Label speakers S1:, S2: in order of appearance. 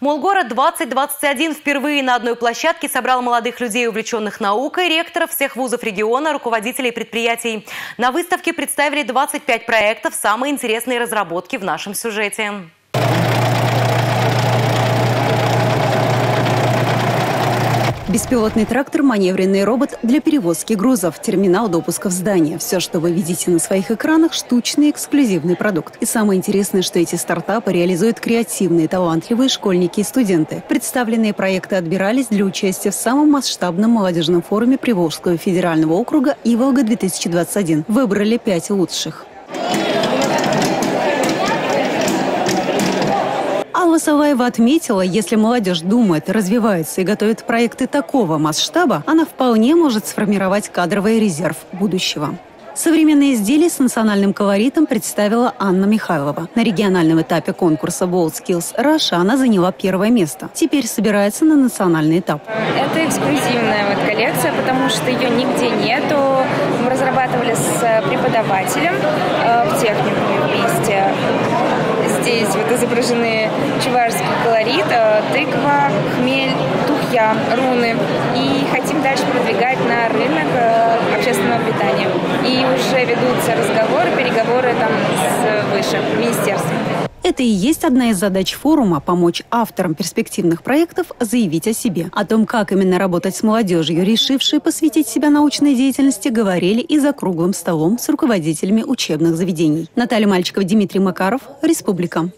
S1: Молгород 2021 впервые на одной площадке собрал молодых людей, увлеченных наукой, ректоров всех вузов региона, руководителей предприятий. На выставке представили 25 проектов, самые интересные разработки в нашем сюжете.
S2: Беспилотный трактор – маневренный робот для перевозки грузов, терминал допуска в здание. Все, что вы видите на своих экранах – штучный эксклюзивный продукт. И самое интересное, что эти стартапы реализуют креативные, талантливые школьники и студенты. Представленные проекты отбирались для участия в самом масштабном молодежном форуме Приволжского федерального округа «Иволга-2021». Выбрали пять лучших. Алла Салаева отметила, если молодежь думает, развивается и готовит проекты такого масштаба, она вполне может сформировать кадровый резерв будущего. Современные изделия с национальным колоритом представила Анна Михайлова. На региональном этапе конкурса WorldSkills Russia она заняла первое место. Теперь собирается на национальный этап.
S3: Это эксклюзивная вот коллекция, потому что ее нигде нету. Мы разрабатывали с преподавателем э, в техникуме здесь вот изображены чувашский колорит, э, тыква, хмель, тухья, руны. И хотим дальше продвигать на рынок э, общественного питания. И уже ведутся разговоры, переговоры там с выше, министерством.
S2: Это и есть одна из задач форума – помочь авторам перспективных проектов заявить о себе. О том, как именно работать с молодежью, решившей посвятить себя научной деятельности, говорили и за круглым столом с руководителями учебных заведений. Наталья Мальчикова, Дмитрий Макаров, Республика.